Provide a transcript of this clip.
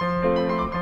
Música